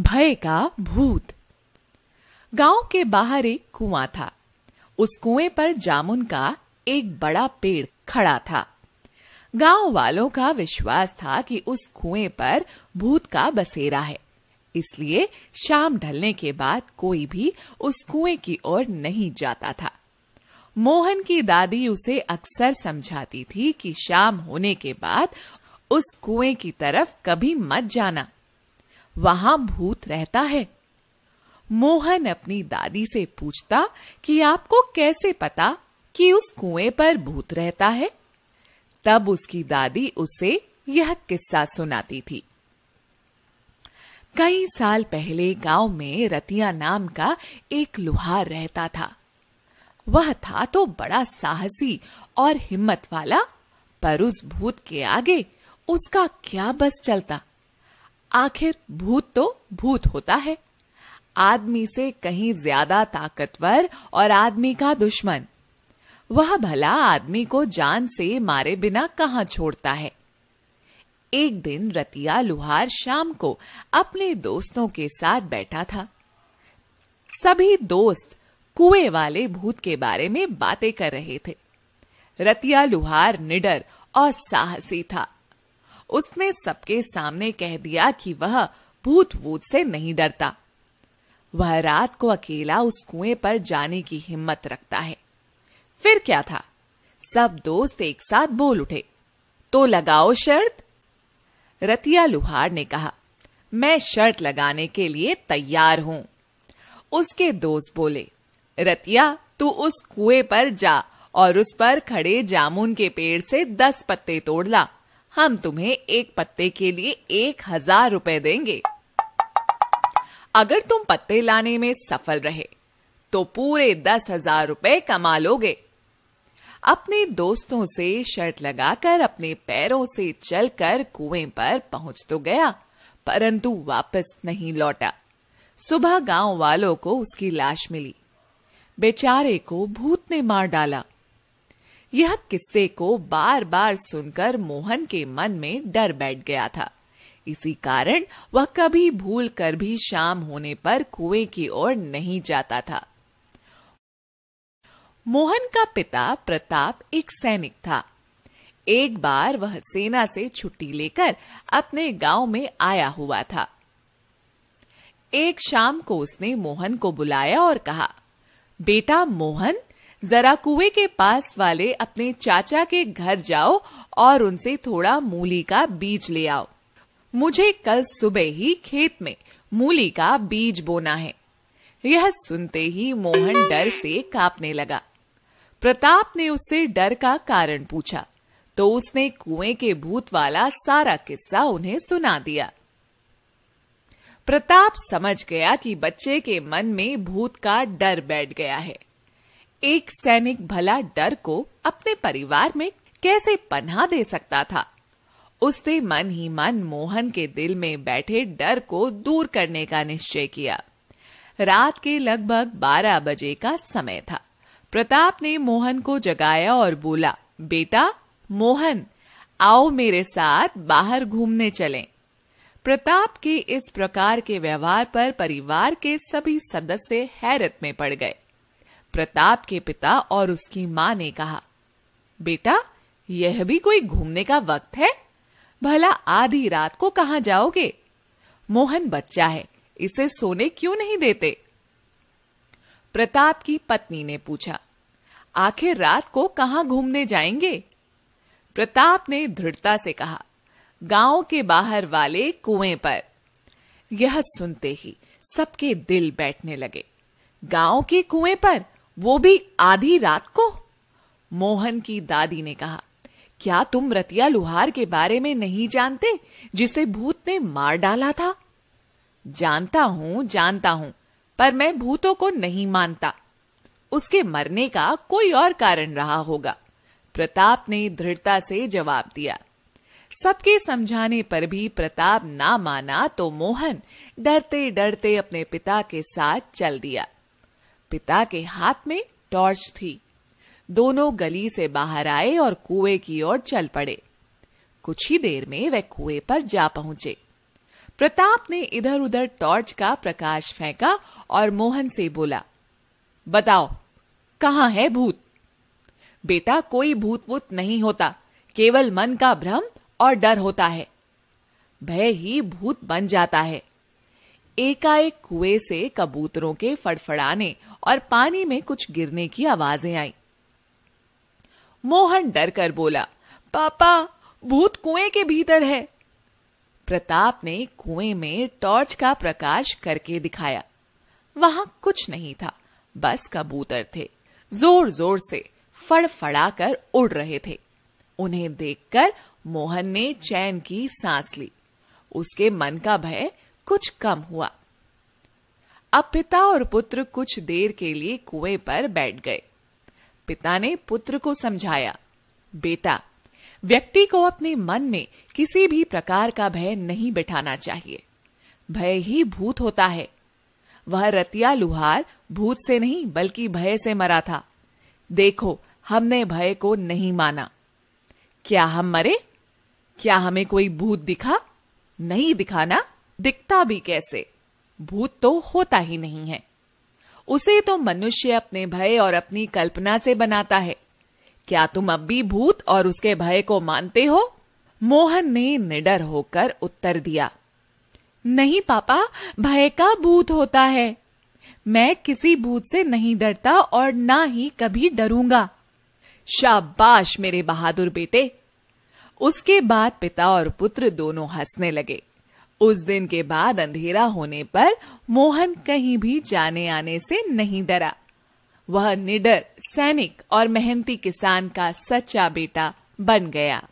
भय का भूत। गाँव के बाहर एक कुआँ था। उस कुएँ पर जामुन का एक बड़ा पेड़ खड़ा था। गाँव वालों का विश्वास था कि उस कुएँ पर भूत का बसेरा है। इसलिए शाम ढलने के बाद कोई भी उस कुएँ की ओर नहीं जाता था। मोहन की दादी उसे अक्सर समझाती थी कि शाम होने के बाद उस कुएँ की तरफ़ कभी मत जाना। वहाँ भूत रहता है। मोहन अपनी दादी से पूछता कि आपको कैसे पता कि उस कुएँ पर भूत रहता है? तब उसकी दादी उसे यह किस्सा सुनाती थी। कई साल पहले गाँव में रतिया नाम का एक लुहार रहता था। वह था तो बड़ा साहसी और हिम्मत वाला, पर उस भूत के आगे उसका क्या बस चलता? आखिर भूत तो भूत होता है। आदमी से कहीं ज़्यादा ताकतवर और आदमी का दुश्मन। वह भला आदमी को जान से मारे बिना कहाँ छोड़ता है। एक दिन रतिया लुहार शाम को अपने दोस्तों के साथ बैठा था। सभी दोस्त कुएँ वाले भूत के बारे में बातें कर रहे थे। रतिया लुहार निडर और साहसी था। उसने सबके सामने कह दिया कि वह भूत वूत से नहीं डरता। वह रात को अकेला उस कुएँ पर जाने की हिम्मत रखता है। फिर क्या था? सब दोस्त एक साथ बोल उठे। तो लगाओ शर्त? रतिया लुहार ने कहा, मैं शर्त लगाने के लिए तैयार हूँ। उसके दोस्त बोले, रतिया, तू उस कुएँ पर जा और उस पर खड़े जामुन के पेड़ से दस पत्ते तोड़ ला। हम तुम्हें एक पत्ते के लिए एक हज़ार रुपए देंगे। अगर तुम पत्ते लाने में सफल रहे तो पूरे दस हज़ार रुपए कमा लोगे। अपने दोस्तों से शर्त लगाकर, अपने पैरों से चलकर कुएँ पर पहुँच तो गया, परंतु वापस नहीं लौटा। सुबह गाँव वालों को उसकी लाश मिली। बेचारे को भूत ने मार डाला। यह किस्से को बार बार सुनकर मोहन के मन में डर बैठ गया था। इसी कारण वह कभी भूल कर भी शाम होने पर कुएँ की ओर नहीं जाता था। मोहन का पिता प्रताप एक सैनिक था। एक बार वह सेना से छुट्टी लेकर अपने गाँव में आया हुआ था। एक शाम को उसने मोहन को बुलाया और कहा, बेटा मोहन जरा कुएँ के पास वाले अपने चाचा के घर जाओ और उनसे थोड़ा मूली का बीज ले आओ। मुझे कल सुबह ही खेत में मूली का बीज बोना है। यह सुनते ही मोहन डर से कांपने लगा। प्रताप ने उससे डर का कारण पूछा तो उसने कुएँ के भूत वाला सारा किस्सा उन्हें सुना दिया। प्रताप समझ गया कि बच्चे के मन में भूत का डर बैठ गया है। एक सैनिक भला डर को अपने परिवार में कैसे पन्हा दे सकता था? उसने मन ही मन मोहन के दिल में बैठे डर को दूर करने का निश्चय किया। रात के लगभग बारह बजे का समय था। प्रताप ने मोहन को जगाया और बोला, बेटा, मोहन, आओ मेरे साथ बाहर घूमने चलें। प्रताप के इस प्रकार के व्यवहार पर परिवार के सभी सदस्य हैरत में पड़ गए। प्रताप के पिता और उसकी माँ ने कहा, बेटा, यह भी कोई घूमने का वक्त है? भला आधी रात को कहाँ जाओगे? मोहन बच्चा है, इसे सोने क्यों नहीं देते? प्रताप की पत्नी ने पूछा, आखिर रात को कहाँ घूमने जाएँगे? प्रताप ने दृढ़ता से कहा, गाँव के बाहर वाले कुएँ पर। यह सुनते ही सबके दिल बैठने लगे। गाँव के कुएँ पर वो भी आधी रात को? मोहन की दादी ने कहा, क्या तुम रतिया लुहार के बारे में नहीं जानते जिसे भूत ने मार डाला था? जानता हूँ जानता हूँ, पर मैं भूतों को नहीं मानता। उसके मरने का कोई और कारण रहा होगा। प्रताप ने दृढ़ता से जवाब दिया। सबके समझाने पर भी प्रताप ना माना तो मोहन डरते डरते अपने पिता के साथ चल दिया। पिता के हाथ में टॉर्च थी। दोनों गली से बाहर आए और कुएँ की ओर चल पड़े। कुछ ही देर में वे कुएँ पर जा पहुँचे। प्रताप ने इधर उधर टॉर्च का प्रकाश फेंका और मोहन से बोला, बताओ, कहाँ है भूत? बेटा, कोई भूत वूत नहीं होता। केवल मन का भ्रम और डर होता है। भय ही भूत बन जाता है। एकाएक कुएँ से कबूतरों के फड़फड़ाने और पानी में कुछ गिरने की आवाज़ें आई। मोहन डर कर बोला, पापा, भूत कुएँ के भीतर है। प्रताप ने कुएँ में टॉर्च का प्रकाश करके दिखाया। वहाँ कुछ नहीं था, बस कबूतर थे। ज़ोर ज़ोर से फड़फड़ा कर उड़ रहे थे। उन्हें देखकर मोहन ने चैन की सांस ली। उसके मन का भय कुछ कम हुआ। अब पिता और पुत्र कुछ देर के लिए कुएँ पर बैठ गए। पिता ने पुत्र को समझाया, बेटा, व्यक्ति को अपने मन में किसी भी प्रकार का भय नहीं बिठाना चाहिए। भय ही भूत होता है। वह रतिया लुहार भूत से नहीं, बल्कि भय से मरा था। देखो, हमने भय को नहीं माना। क्या हम मरे? क्या हमें कोई भूत दिखा? नहीं दिखा ना दिखता भी कैसे? भूत तो होता ही नहीं है। उसे तो मनुष्य अपने भय और अपनी कल्पना से बनाता है। क्या तुम अब भी भूत और उसके भय को मानते हो? मोहन ने निडर होकर उत्तर दिया। नहीं पापा, भय का भूत होता है। मैं किसी भूत से नहीं डरता और ना ही कभी डरूँगा। शाबाश मेरे बहादुर बेटे। उसके बाद पिता और पुत्र दोनों हंसने लगे। उस दिन के बाद अंधेरा होने पर मोहन कहीं भी जाने आने से नहीं डरा। वह निडर, सैनिक और मेहनती किसान का सच्चा बेटा बन गया।